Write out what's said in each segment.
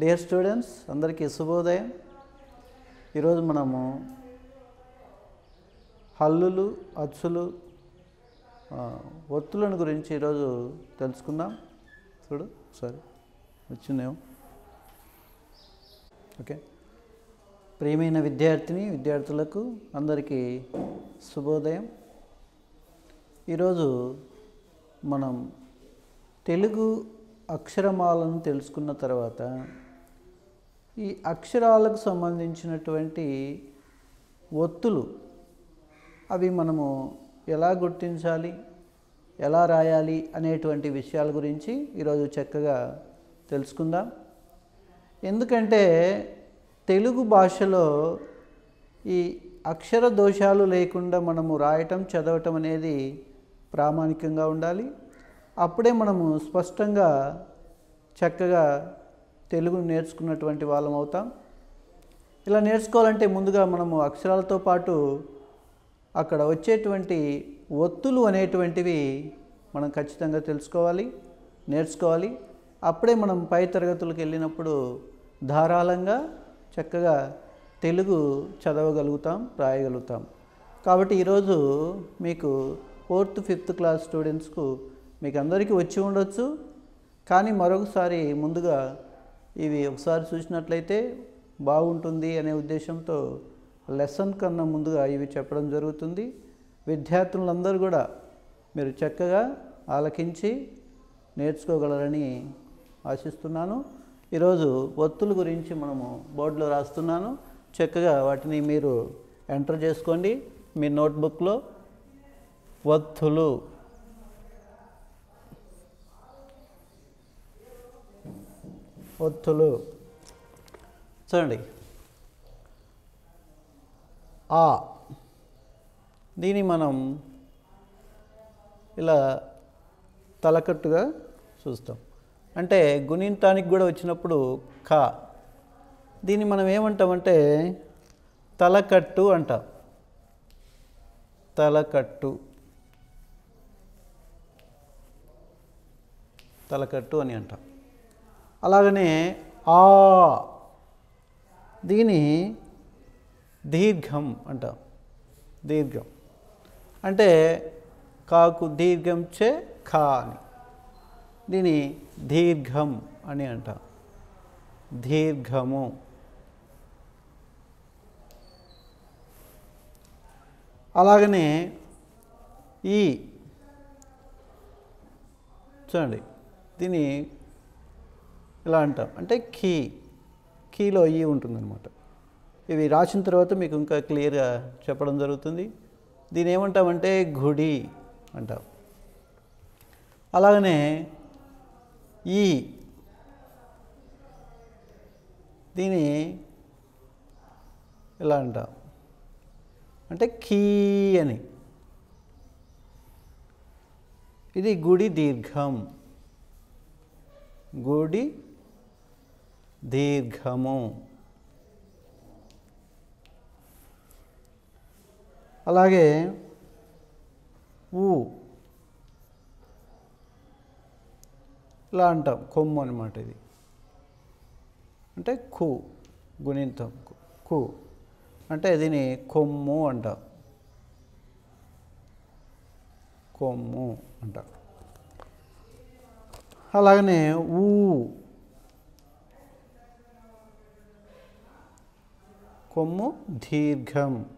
Dear students అందరికీ శుభోదయం. ఈరోజు మనము హల్లులు అచ్చులు ఒత్తులను గురించి ఈరోజు తెలుసుకుందాం. చూడు సరే వచ్చిందేమో. ఓకే. ప్రియమైన విద్యార్థిని విద్యార్థులకు అందరికీ శుభోదయం. ఈరోజు మనం తెలుగు అక్షరమాలను తెలుసుకున్న తర్వాత ఈ అక్షరాలకు సంబంధించినటువంటి ఒత్తులు అవి మనము ఎలా గుర్తించాలి ఎలా రాయాలి అనేటువంటి విషయాల గురించి ఈరోజు చక్కగా తెలుసుకుందాం. ఎందుకంటే తెలుగు భాషలో ఈ అక్షర దోషాలు లేకుండా మనము రాయటం చదవటం అనేది ప్రామాణికంగా ఉండాలి. అప్పుడే మనము స్పష్టంగా చక్కగా తెలుగు నేర్చుకున్నటువంటి వాళ్ళం అవుతాం. ఇలా నేర్చుకోవాలంటే ముందుగా మనము అక్షరాలతో పాటు అక్కడ వచ్చేటువంటి ఒత్తులు అనేటువంటివి మనం ఖచ్చితంగా తెలుసుకోవాలి నేర్చుకోవాలి. అప్పుడే మనం పై తరగతులకు వెళ్ళినప్పుడు ధారాళంగా చక్కగా తెలుగు చదవగలుగుతాం రాయగలుగుతాం. కాబట్టి ఈరోజు మీకు ఫోర్త్ ఫిఫ్త్ క్లాస్ స్టూడెంట్స్కు మీకు అందరికీ వచ్చి ఉండొచ్చు. కానీ మరొకసారి ముందుగా ఇవి ఒకసారి చూసినట్లయితే బాగుంటుంది అనే ఉద్దేశంతో లెసన్ కన్నా ముందుగా ఇవి చెప్పడం జరుగుతుంది. విద్యార్థులందరూ కూడా మీరు చక్కగా ఆలకించి నేర్చుకోగలరని ఆశిస్తున్నాను. ఈరోజు ఒత్తుల గురించి మనము బోర్డులో రాస్తున్నాను. చక్కగా వాటిని మీరు ఎంటర్ చేసుకోండి. మీ నోట్బుక్లో ఒత్తులు ఒత్తులు. చూడండి. ఆ. దీన్ని మనం ఇలా తలకట్టుగా చూస్తాం. అంటే గుణింతానికి కూడా వచ్చినప్పుడు క. దీన్ని మనం ఏమంటామంటే తలకట్టు అంటాం. తలకట్టు. తలకట్టు అని అంటాం. అలాగనే ఆ దీని దీర్ఘం అంటాం. దీర్ఘం. అంటే కాకు దీర్ఘం చే ఖా అని. దీని దీర్ఘం అని అంటాం. దీర్ఘము. అలాగనే ఈ చూడండి దీన్ని ఇలా అంటాం. అంటే కీ కీలో ఈ ఉంటుందన్నమాట. ఇవి రాసిన తర్వాత మీకు ఇంకా క్లియర్గా చెప్పడం జరుగుతుంది. దీని ఏమంటామంటే గుడి అంటాం. అలాగనే ఈ దీని ఇలా అంటాం? అంటే కీ అని. ఇది గుడి దీర్ఘం. గుడి దీర్ఘము. అలాగే ఊ. ఇలా అంటాం కొమ్ము అనమాట ఇది. అంటే కు గుణింతం. కు. అంటే దీని కొమ్ము అంటాం. కొమ్ము అంటాం. అలాగనే ఊ. కొమ్ము దీర్ఘం.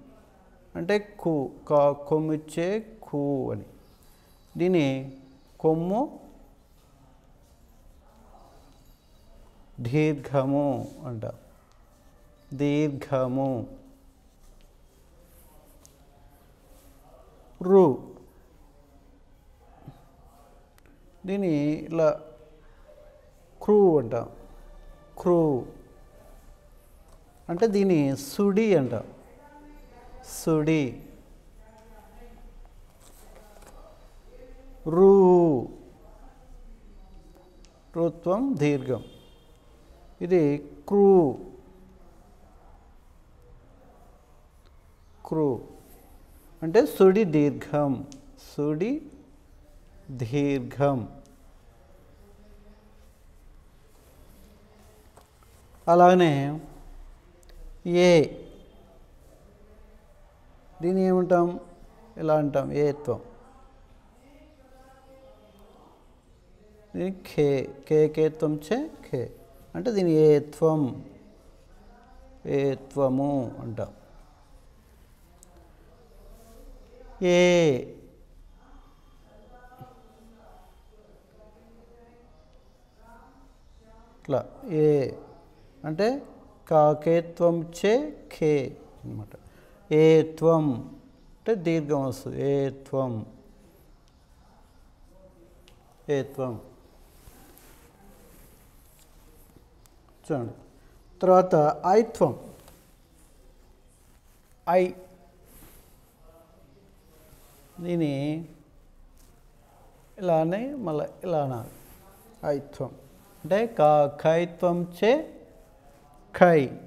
అంటే కు కా కొమ్మిచ్చే కు అని. దీని కొమ్ము దీర్ఘము అంట. దీర్ఘము. రు. దీని ఇలా క్రూ అంటాం. క్రూ. అంటే దీని సుడి అంట. సుడి. రూ. రుత్వం దీర్ఘం. ఇది క్రూ. క్రూ. అంటే సుడి దీర్ఘం. సుడి దీర్ఘం. అలాగనే ఏ. దీన్ని ఏమంటాం? ఇలా అంటాం? ఏత్వం దీని ఖే కే కేత్వం చే ఖే. అంటే దీని ఏత్వం ఏత్వము అంటాం. ఏ. ఇట్లా ఏ. అంటే కాకేత్వం చే ఖే అనమాట త్వం అంటే దీర్ఘం వస్తుంది. ఏత్వం ఏత్వం చూడండి. తర్వాత ఐత్వం ఐ. దీని ఇలానే మళ్ళీ ఇలా అనాలి ఐత్వం అంటే కా ఖైత్వం చే ఖై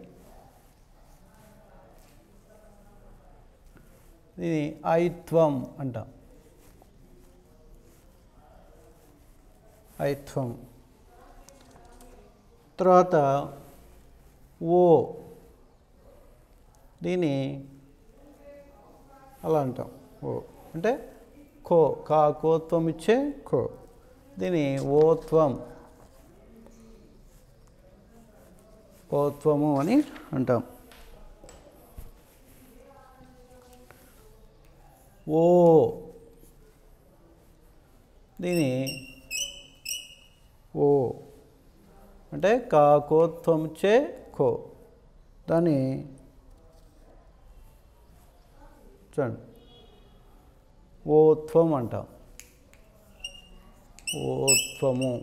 ఇది ఐత్వం అంటాం. ఐత్వం తర్వాత ఓ. దీని అలా అంటాం. ఓ. అంటే కో. కా కోత్వం ఇచ్చే కో. దీని ఓత్వం ఓత్వము అని అంటాం. ఓ. దీని ఓ. అంటే కాకోత్వం చే కో. దాన్ని చూడండి. ఓత్వం అంటాం. ఓత్వము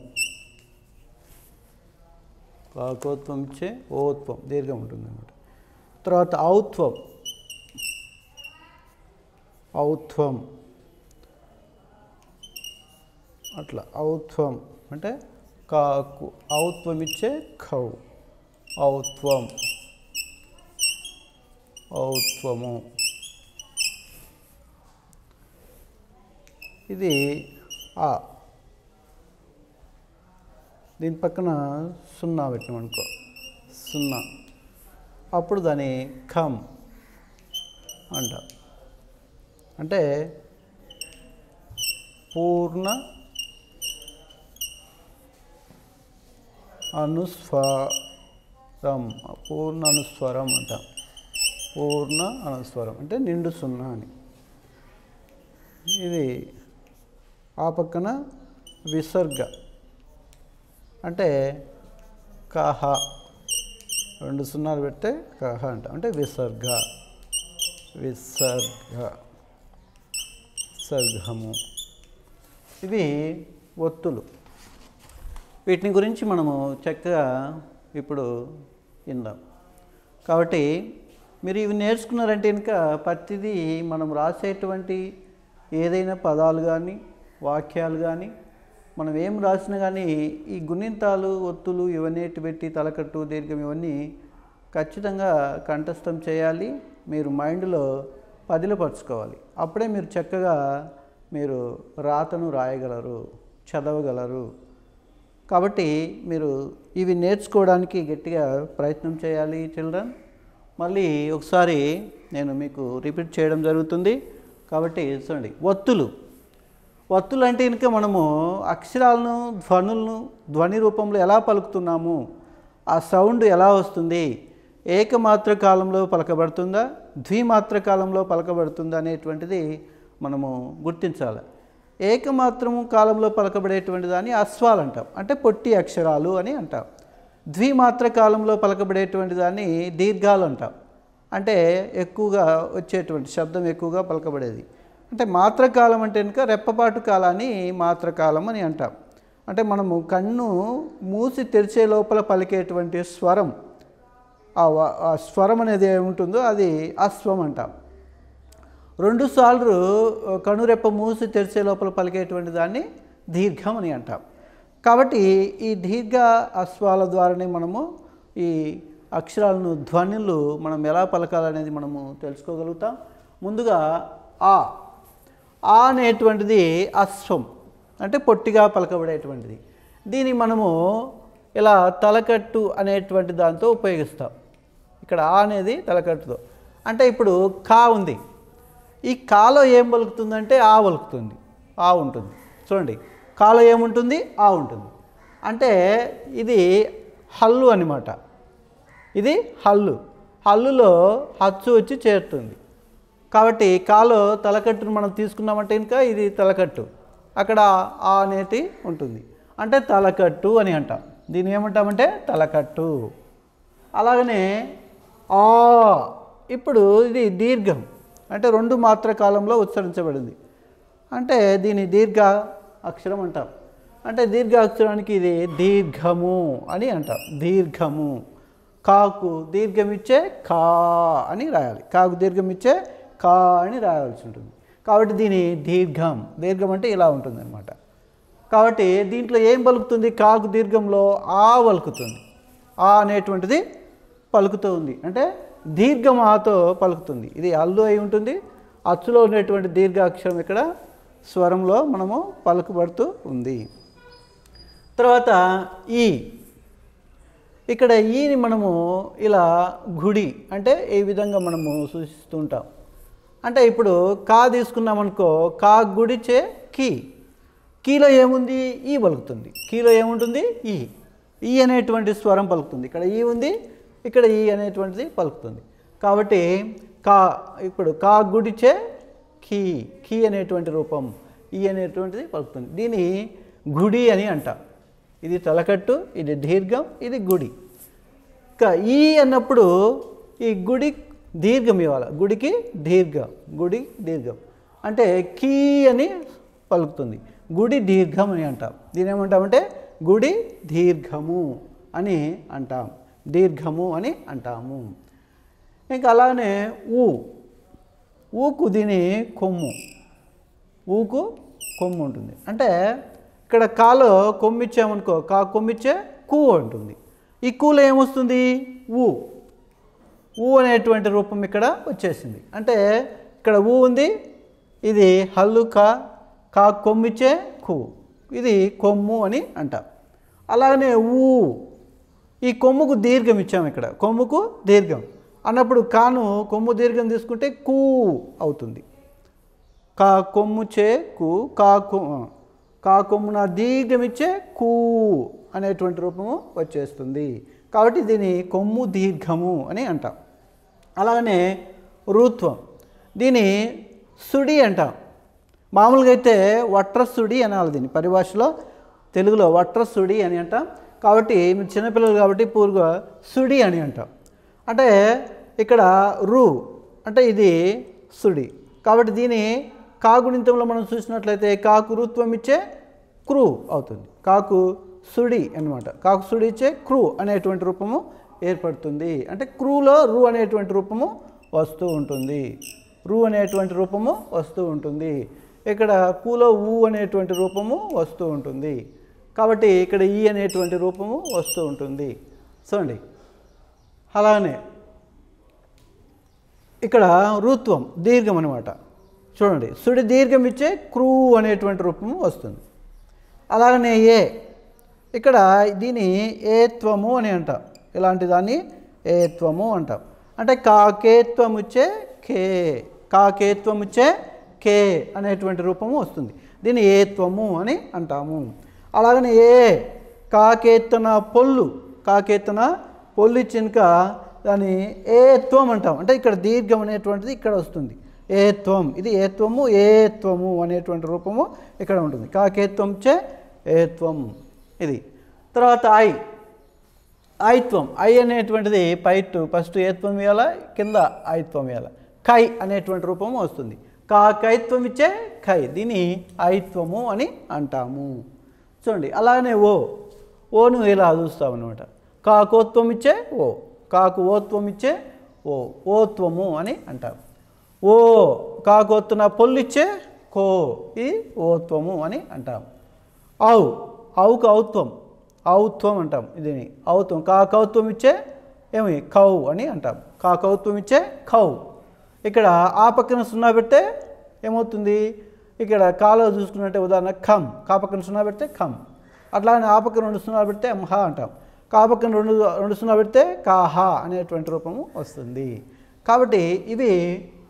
కాకోత్వం ఇచ్చే ఓత్వం దీర్ఘం ఉంటుందన్నమాట. తర్వాత ఔత్వం. ఔత్వం. అట్లా ఔత్వం. అంటే కాకు ఔత్వం ఇచ్చే ఖౌ. ఔత్వం. ఔత్వము. ఇది ఆ. దీని పక్కన సున్నా పెట్టినామనుకో. సున్నా. అప్పుడు దాని ఖమ్ అంట. అంటే పూర్ణ అనుస్వరం. పూర్ణ అనుస్వరం అంట. పూర్ణ అనుస్వరం. అంటే నిండు సున్నా అని. ఇది ఆ పక్కన విసర్గ. అంటే కహ. రెండు సున్నాలు పెడితే కహ అంట. అంటే విసర్గ. విసర్గ. సర్గము ఇవి ఒత్తులు. వీటిని గురించి మనము చక్కగా ఇప్పుడు విందాం. కాబట్టి మీరు ఇవి నేర్చుకున్నారంటే కనుక ప్రతిదీ మనం రాసేటువంటి ఏదైనా పదాలు కానీ వాక్యాలు కానీ మనం ఏం రాసినా కానీ ఈ గుణింతాలు ఒత్తులు ఇవన్నీ పెట్టి తలకట్టు దీర్ఘం ఇవన్నీ ఖచ్చితంగా కంఠస్థం చేయాలి. మీరు మైండ్లో పదిలపరచుకోవాలి అప్పుడే మీరు చక్కగా మీరు రాతను రాయగలరు చదవగలరు. కాబట్టి మీరు ఇవి నేర్చుకోవడానికి గట్టిగా ప్రయత్నం చేయాలి చిల్డ్రన్. మళ్ళీ ఒకసారి నేను మీకు రిపీట్ చేయడం జరుగుతుంది. కాబట్టి చూడండి ఒత్తులు. వత్తులు అంటే ఇంకా మనము అక్షరాలను ధ్వనులను ధ్వని రూపంలో ఎలా పలుకుతున్నాము? ఆ సౌండ్ ఎలా వస్తుంది? ఏకమాత్ర కాలంలో పలకబడుతుందా? ద్విమాత్ర కాలంలో పలకబడుతుందా అనేటువంటిది మనము గుర్తించాలి. ఏకమాత్రము కాలంలో పలకబడేటువంటి దాన్ని అశ్వాలు అంటాం. అంటే పొట్టి అక్షరాలు అని అంటాం. ద్విమాత్ర కాలంలో పలకబడేటువంటి దాన్ని దీర్ఘాలు అంటాం. అంటే ఎక్కువగా వచ్చేటువంటి శబ్దం ఎక్కువగా పలకబడేది. అంటే మాత్రకాలం అంటే కనుక రెప్పపాటు కాలాన్ని మాత్రకాలం అని అంటాం. అంటే మనము కన్ను మూసి తెరిచే లోపల పలికేటువంటి స్వరం ఆ ఆ స్వరం అనేది ఏముంటుందో అది అశ్వం అంటాం. రెండు సార్లు కనురెప్ప మూసి తెరిచే లోపల పలికేటువంటి దాన్ని దీర్ఘం అని అంటాం. కాబట్టి ఈ దీర్ఘ అశ్వాల ద్వారానే మనము ఈ అక్షరాలను ధ్వనులు మనం ఎలా పలకాలనేది మనము తెలుసుకోగలుగుతాం. ముందుగా ఆ ఆ అనేటువంటిది అశ్వం అంటే పొట్టిగా పలకబడేటువంటిది. దీన్ని మనము ఇలా తలకట్టు అనేటువంటి దాంతో ఉపయోగిస్తాం. ఇక్కడ ఆ అనేది తలకట్టుతో. అంటే ఇప్పుడు కా ఉంది. ఈ కాలో ఏం పలుకుతుందంటే ఆ పలుకుతుంది ఆ ఉంటుంది. చూడండి కాలో ఏముంటుంది? ఆ ఉంటుంది. అంటే ఇది హల్లు అనమాట ఇది హల్లు. హల్లులో హచ్చు వచ్చి చేరుతుంది. కాబట్టి కాలో తలకట్టును మనం తీసుకున్నామంటే ఇంకా ఇది తలకట్టు. అక్కడ ఆ అనేటి ఉంటుంది. అంటే తలకట్టు అని అంటాం. దీన్ని ఏమంటామంటే తలకట్టు. అలాగనే ఆ ఇప్పుడు ఇది దీర్ఘం. అంటే రెండు మాత్ర కాలంలో ఉచ్చరించబడింది. అంటే దీని దీర్ఘ అక్షరం అంటాం. అంటే దీర్ఘ అక్షరానికి ఇది దీర్ఘము అని అంటాం. దీర్ఘము. కాకు దీర్ఘమిచ్చే కా అని రాయాలి. కాకు దీర్ఘమిచ్చే కా అని రాయాల్సి ఉంటుంది. కాబట్టి దీని దీర్ఘం దీర్ఘం అంటే ఇలా ఉంటుంది అనమాట కాబట్టి దీంట్లో ఏం పలుకుతుంది? కాకు దీర్ఘంలో ఆ పలుకుతుంది ఆ అనేటువంటిది పలుకుతూ ఉంది. అంటే దీర్ఘం ఆతో పలుకుతుంది. ఇది అల్లు అయి ఉంటుంది. అచ్చులో ఉండేటువంటి దీర్ఘాక్షరం ఇక్కడ స్వరంలో మనము పలుకుబడుతూ ఉంది. తర్వాత ఈ. ఇక్కడ ఈని మనము ఇలా గుడి అంటే ఈ విధంగా మనము సూచిస్తూ ఉంటాం అంటే ఇప్పుడు కా తీసుకున్నామనుకో కా గుడిచే కీ. కీలో ఏముంది? ఈ పలుకుతుంది. కీలో ఏముంటుంది? ఈ. ఈ అనేటువంటి స్వరం పలుకుతుంది. ఇక్కడ ఈ ఉంది ఇక్కడ ఈ అనేటువంటిది పలుకుతుంది. కాబట్టి కా ఇప్పుడు కా గుడిచే కీ. కీ అనేటువంటి రూపం ఈ అనేటువంటిది పలుకుతుంది. దీని గుడి అని అంట ఇది తలకట్టు ఇది దీర్ఘం ఇది గుడి. ఇక ఈ అన్నప్పుడు ఈ గుడి దీర్ఘం ఇవ్వాలి. గుడికి దీర్ఘం గుడి దీర్ఘం. అంటే కీ అని పలుకుతుంది. గుడి దీర్ఘం అని అంటాం. దీని ఏమంటామంటే గుడి దీర్ఘము అని అంటాం. దీర్ఘము అని అంటాము. ఇంకా అలానే ఊ. ఊకు దీని కొమ్ము. ఊకు కొమ్ము ఉంటుంది. అంటే ఇక్కడ కాలో కొమ్మిచ్చామనుకో కా కొమ్మిచ్చే కూ ఉంటుంది ఈ కూలో ఏమొస్తుంది? ఊ. ఊ అనేటువంటి రూపం ఇక్కడ వచ్చేసింది. అంటే ఇక్కడ ఊ ఉంది ఇది హల్లు కా కా కొమ్మిచ్చే కు. ఇది కొమ్ము అని అంటాం. అలాగనే ఊ ఈ కొమ్ముకు దీర్ఘం ఇచ్చాము ఇక్కడ. కొమ్ముకు దీర్ఘం. అన్నప్పుడు కాను కొమ్ము దీర్ఘం తీసుకుంటే కూ అవుతుంది. కా కొమ్ము చే కు కా కొ కా కొమ్మున దీర్ఘం ఇచ్చే కూ అనేటువంటి రూపము వచ్చేస్తుంది. కాబట్టి దీని కొమ్ము దీర్ఘము అని అంటాం. అలాగనే రుత్వం. దీని సుడి అంటాం. మామూలుగా అయితే వట్రసుడి అనాలి దీన్ని. పరిభాషలో తెలుగులో వట్రసుడి అని అంటాం. కాబట్టి మీరు చిన్నపిల్లలు కాబట్టి పూర్గా సుడి అని అంటాం. అంటే ఇక్కడ రు అంటే ఇది సుడి. కాబట్టి దీని కాగుణితంలో మనం చూసినట్లయితే కాకు రుత్వం ఇచ్చే క్రూ అవుతుంది. కాకు సుడి అనమాట కాకు సుడి ఇచ్చే క్రూ అనేటువంటి రూపము ఏర్పడుతుంది. అంటే క్రూలో రు అనేటువంటి రూపము వస్తూ ఉంటుంది. రు అనేటువంటి రూపము వస్తూ ఉంటుంది. ఇక్కడ కూలో ఊ అనేటువంటి రూపము వస్తూ ఉంటుంది. కాబట్టి ఇక్కడ ఈ అనేటువంటి రూపము వస్తూ ఉంటుంది. చూడండి. అలానే ఇక్కడ రుత్వం దీర్ఘం అనమాట చూడండి. సుడి దీర్ఘం ఇచ్చే క్రూ అనేటువంటి రూపము వస్తుంది. అలాగనే ఏ. ఇక్కడ దీని ఏత్వము అని అంటాం. ఇలాంటి దాన్ని ఏత్వము అంటాం. అంటే కాకేత్వముచ్చే కే కాకేత్వం ఇచ్చే కే అనేటువంటి రూపము వస్తుంది. దీన్ని ఏత్వము అని అంటాము. అలాగనే ఏ కాకేత్తన పొల్లు కాకేత్తన పొల్లు చినుక దాన్ని ఏత్వం అంటాం. అంటే ఇక్కడ దీర్ఘం అనేటువంటిది ఇక్కడ వస్తుంది. ఏత్వం ఇది ఏత్వము ఏత్వము అనేటువంటి రూపము ఇక్కడ ఉంటుంది. కాకేత్వం చే ఏత్వం. ఇది. తర్వాత ఐ ఐత్వం. ఐ అనేటువంటిది పైట్ ఫస్ట్ ఏత్వం వేయాల కింద ఐత్వం వేయాల కై అనేటువంటి రూపము వస్తుంది. కాకైత్వం ఇచ్చే కై. దీన్ని ఐత్వము అని అంటాము. చూడండి అలానే ఓ. ఓను ఇలా చూస్తాం అనమాట కాకోత్వం ఇచ్చే ఓ. కాకు ఓత్వం ఇచ్చే ఓ. ఓత్వము అని అంటాం ఓ కాకొత్తున పొల్లిచ్చే కో. ఇది ఓత్వము అని అంటాం ఆవు ఆవుకు ఔత్వం. ఔత్వం అంటాం దీని ఔత్వం. కాకౌత్వం ఇచ్చే ఏమి? కౌ అని అంటాం. కాకౌత్వం ఇచ్చే కౌ. ఇక్కడ ఆ పక్కన సున్నా పెడితే ఏమవుతుంది? ఇక్కడ కాలో చూసుకున్నట్టే ఉదాహరణ ఖమ్. కా పక్కన సున్నా పెడితే ఖమ్. అట్లానే ఆ పక్కన రెండు సున్నాలు పెడితే మహా అంటాం. కా పక్కన రెండు రెండు సున్నా పెడితే కాహా అనేటువంటి రూపము వస్తుంది. కాబట్టి ఇవి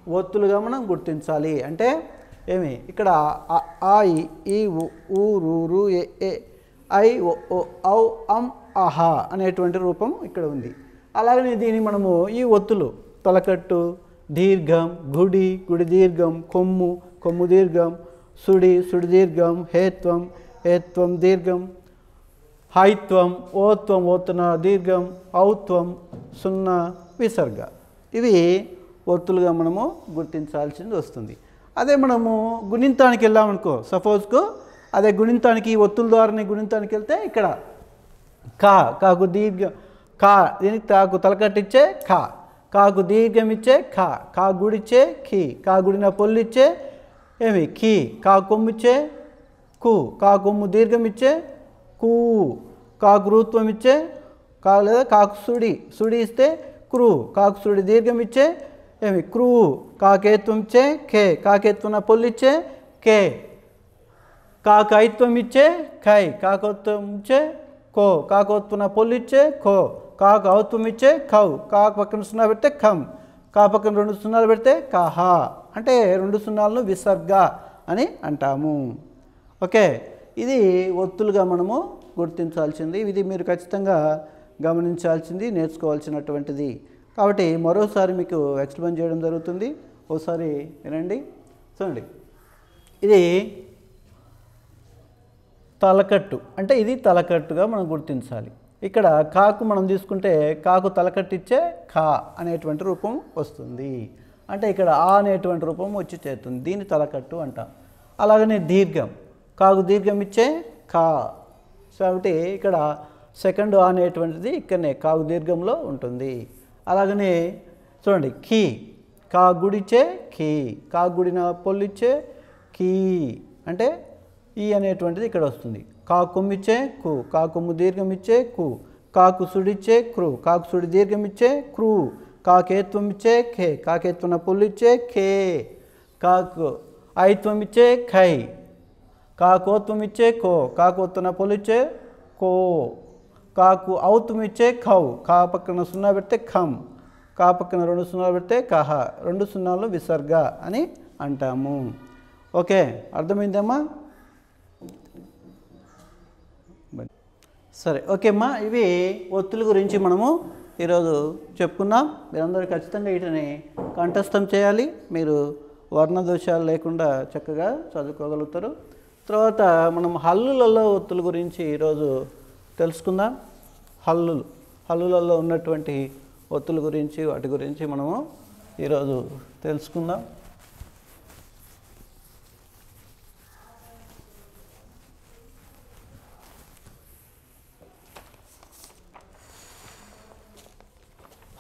ఒత్తులుగా మనం గుర్తించాలి. అంటే ఏమి? ఇక్కడ ఆ, ఈ ఊరు ఊ ఏ ఏ ఐ ఓ ఔ అం అహ అనేటువంటి రూపం ఇక్కడ ఉంది. అలాగనే దీన్ని మనము ఈ ఒత్తులు తలకట్టు దీర్ఘం గుడి గుడి దీర్ఘం కొమ్ము కొమ్ము దీర్ఘం సుడి సుడి దీర్ఘం హేత్వం హేత్వం దీర్ఘం హైత్వం ఓత్వం ఓత్తున దీర్ఘం ఔత్వం సున్నా విసర్గ. ఇవి ఒత్తులుగా మనము గుర్తించాల్సింది వస్తుంది. అదే మనము గుణింతానికి వెళ్ళామనుకో సపోజ్కు అదే గుణింతానికి ఈ ఒత్తుల ద్వారానే గుణింతానికి వెళ్తే ఇక్కడ కా కాకు దీర్ఘం కా దీనికి తాకు తలకట్టిచ్చే ఖా కాకు దీర్ఘం ఇచ్చే ఖా కా గుడిచ్చే ఖీ కా గుడిన పొల్లిచ్చే ఏమి ఖీ కా కొమ్మిచ్చే కు కా కొమ్ము దీర్ఘం ఇచ్చే కూ కాకు రూత్వం ఇచ్చే కా లేదా కాకు సుడి సుడి ఇస్తే క్రూ కాకు సుడి దీర్ఘం ఇచ్చే ఏమి క్రూ కాకేత్వం ఇచ్చే కే కాకేత్వం పొల్లిచ్చే కే. కాకైత్వం ఇచ్చే కై కాకత్వం ఇచ్చే కో కాకోత్వన పొల్లిచ్చే కో కాక ఔత్వం ఇచ్చే కౌ కాక పక్కన సున్నా పెడితే ఖం కా పక్కన రెండు సున్నాలు పెడితే కాహా అంటే రెండు సున్నాలను విసర్గ అని అంటాము. ఓకే ఇది ఒత్తులుగా మనము గుర్తించాల్సింది. ఇది మీరు ఖచ్చితంగా గమనించాల్సింది నేర్చుకోవాల్సినటువంటిది. కాబట్టి మరోసారి మీకు ఎక్స్ప్లెయిన్ చేయడం జరుగుతుంది. ఓసారి వినండి చూడండి. ఇది తలకట్టు. అంటే ఇది తలకట్టుగా మనం గుర్తించాలి. ఇక్కడ కాకు మనం తీసుకుంటే కాకు తలకట్టిచ్చే కా అనేటువంటి రూపం వస్తుంది. అంటే ఇక్కడ ఆ అనేటువంటి రూపం వచ్చి చేరుతుంది. దీన్ని తలకట్టు అంటాం. అలాగనే దీర్ఘం. కాకు దీర్ఘం ఇచ్చే కా. కాబట్టి ఇక్కడ సెకండ్ ఆ అనేటువంటిది ఇక్కడనే కాకు దీర్ఘంలో ఉంటుంది. అలాగనే చూడండి కీ. కా గుడిచ్చే కీ. కా గుడిన పొల్లిచ్చే కీ. అంటే ఈ అనేటువంటిది ఇక్కడ వస్తుంది. కాకుమ్మిచ్చే కు కాకుమ్ము దీర్ఘమిచ్చే కు కాకు సుడిచ్చే క్రు కాకు సుడి దీర్ఘమిచ్చే క్రూ కాకేత్వం ఇచ్చే ఖే కాకేత్వన పుల్లిచ్చే ఖే కాకు ఐత్వం ఇచ్చే ఖై కాకోత్వం ఇచ్చే కో కాకోత్వన పొలిచ్చే కో కాకు ఔత్వం ఇచ్చే ఖౌ కా పక్కన సున్నా పెడితే ఖం కా పక్కన రెండు సున్నాలు పెడితే కహ రెండు సున్నాలు విసర్గ అని అంటాము. ఓకే అర్థమైందమ్మా? సరే ఓకే అమ్మా ఇవి ఒత్తుల గురించి మనము ఈరోజు చెప్పుకున్నాం. మీరందరూ ఖచ్చితంగా వీటిని కంఠస్థం చేయాలి. మీరు వర్ణ దోషాలు లేకుండా చక్కగా చదువుకోగలుగుతారు. తర్వాత మనం హల్లులలో ఒత్తుల గురించి ఈరోజు తెలుసుకుందాం. హల్లులు హల్లులలో ఉన్నటువంటి ఒత్తుల గురించి వాటి గురించి మనము ఈరోజు తెలుసుకుందాం.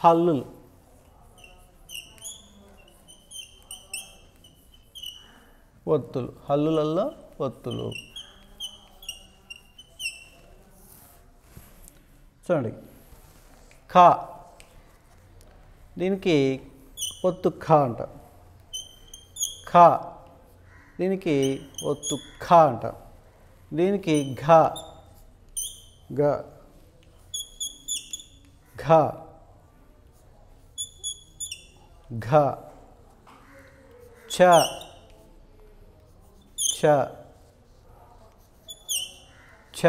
హల్లులు. ఒత్తులు. హల్లులలో ఒత్తులు. చూడండి. ఖా దీనికి ఒత్తు ఖా అంట. ఖా దీనికి ఒత్తు ఖా అంట. దీనికి ఘ. ఘ. ఘ. ఘ ఛ ఛ ఛ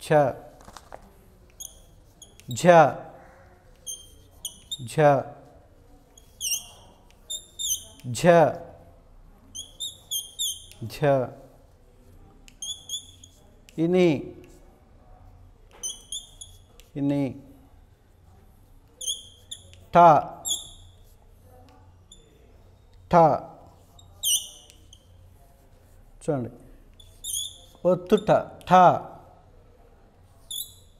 ఛ ఝ ఝ ఝ ఝ ఇని ఇని ట ట చూడండి ఒత్తుట ఠ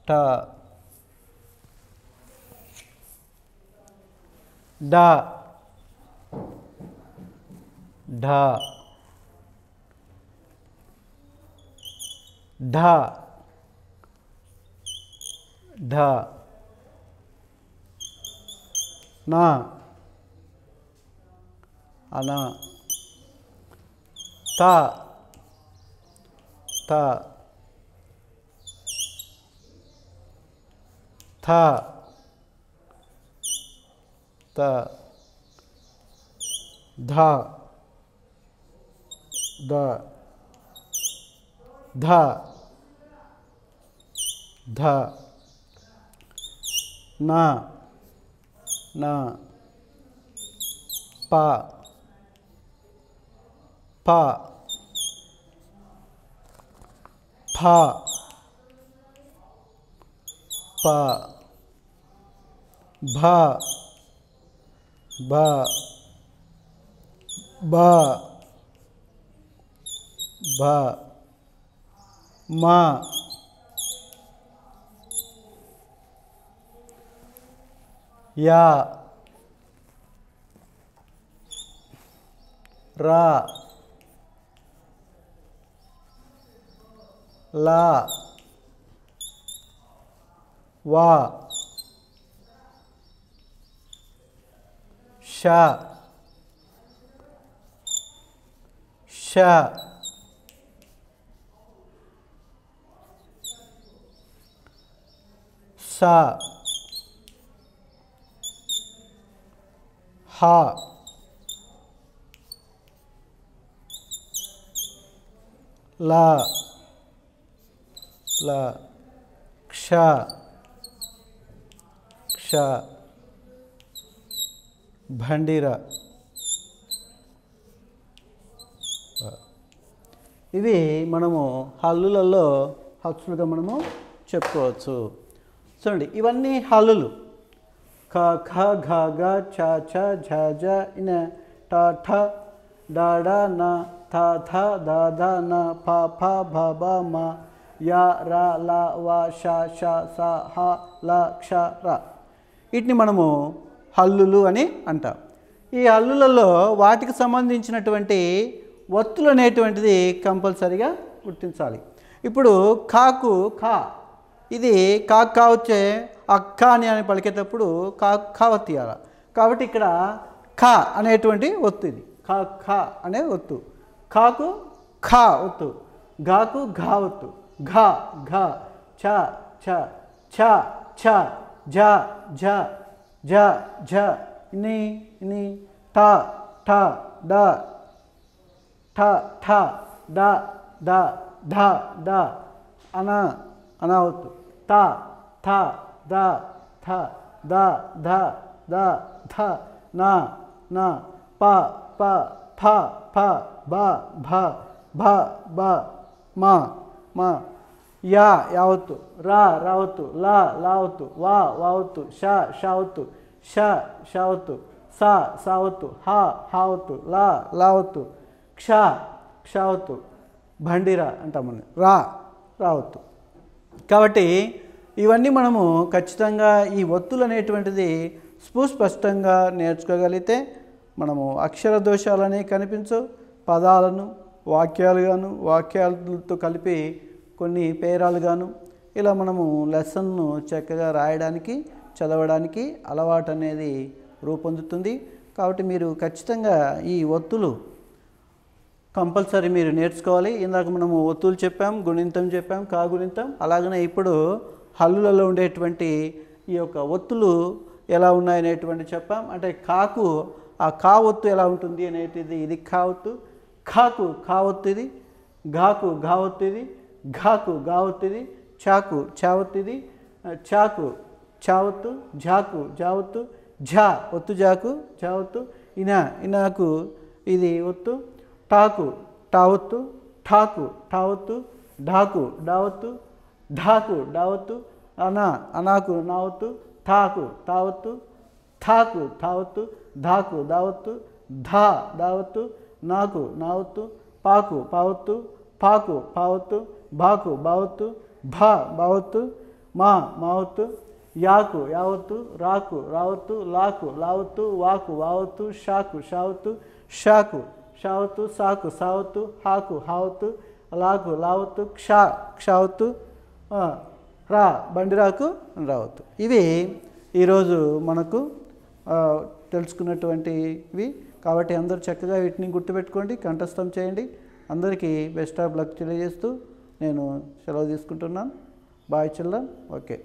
ట డ ఢ ఢ ఢ నా అన త థ థ త ధ ద ధ ధ నా నా ప ప ఫ ప భ బ బ బ మా या रा ला वा शा शा सा హ. ల. లా. క్ష. క్ష. భండిర. ఇవి మనము హల్లులలో హచ్చులుగా మనము చెప్పుకోవచ్చు. చూడండి ఇవన్నీ హల్లులు. ఖ ఖ ఘ గ ఛ ఛ ఝ ఝ ఇన ట ఠ డ డ న థ థ ద ద న ఫ ఫ భ బ మ య ర ల వ ష ష స హ ల క్ష ర. వీటిని మనము హల్లులు అని అంటాం. ఈ హల్లులలో వాటికి సంబంధించినటువంటి ఒత్తులు అనేటువంటిది కంపల్సరిగా గుర్తించాలి. ఇప్పుడు కాకు ఖా ఇది కాకు కా వచ్చే అక్క అని అని పలికేటప్పుడు కా ఖా కాబట్టి ఇక్కడ ఖ అనేటువంటి ఒత్తు ఇది. ఖా ఖ అనే ఒత్తు. ఖాకు ఖా ఒత్తు. ఘాకు ఘా ఒత్తు. ఘ ఘ ఛ ఛ ఛ ఛ ఝ ఝ ఝ ఝ ని ని ఠ ఠ డ ఠ ఠ ద ద ధ ద అన అనావత్తు త థ ద థ ద ధ ద థ న న ప ప ఫ ఫ బ భ భ బ మ మ యా యావత్తు రా రావత్తు లా లావత్తు వా వావత్తు ష షావత్తు ష షావత్తు స సావత్తు హ హావత్తు లా లావత్తు క్ష క్షావత్తు భండిరా అంటామని రా రావత్తు కాబట్టి ఇవన్నీ మనము ఖచ్చితంగా ఈ ఒత్తులు అనేటువంటిది సుస్పష్టంగా నేర్చుకోగలిగితే మనము అక్షర దోషాలని కనిపించవు. పదాలను వాక్యాలుగాను వాక్యాలతో కలిపి కొన్ని పేరాలుగాను ఇలా మనము లెసన్ను చక్కగా రాయడానికి చదవడానికి అలవాటు అనేది రూపొందుతుంది. కాబట్టి మీరు ఖచ్చితంగా ఈ ఒత్తులు కంపల్సరీ మీరు నేర్చుకోవాలి. ఇందాక మనము ఒత్తులు చెప్పాం గుణింతం చెప్పాం కా గుణింతం. అలాగనే ఇప్పుడు హల్లులలో ఉండేటువంటి ఈ యొక్క ఒత్తులు ఎలా ఉన్నాయనేటువంటి చెప్పాం. అంటే కాకు ఆ కా ఒత్తు ఎలా ఉంటుంది అనేటిది ఇది కా ఒత్తు. ఖాకు ఖా ఒత్తు ఇది. ఘాకు ఘా ఒత్తు ఇది. ఘాకు ఘా ఒత్తు ఇది. చాకు చావత్తు ఇది. చాకు చా ఒత్తు. ఝాకు జావత్తు ఝా ఒత్తు జాకు జావత్తు ఇనా ఇనాకు ఇది ఒత్తు. టాకు టావత్తు ఠాకు ఠావత్తు ఢాకు డావత్తు ఢాకు డావత్తు అనా అనాకు నావత్తు ఠాకు తావత్తు థాకు థావత్తు ధాకు దావత్తు ధా దావత్తు నాకు నావత్తు పాకు పావత్తు పాకు పావత్తు భాకు బావత్తు భా బావత్తు మా మావత్తు యాకు యావత్తు రాకు రావత్తు లాకు లావత్తు వాకు వావత్తు షాకు షావత్తు షాకు షావుతు సాకు సావత్తు హాకు హావత్తు లాకు లావత్తు క్షా క్షావత్తు రా బండిరాకు రావత్తు ఇవి ఈరోజు మనకు తెలుసుకున్నటువంటివి. కాబట్టి అందరూ చక్కగా వీటిని గుర్తుపెట్టుకోండి కంఠస్థం చేయండి. అందరికీ బెస్ట్ ఆఫ్ లక్ తెలియజేస్తూ నేను సెలవు తీసుకుంటున్నాను. Bye children. ఓకే.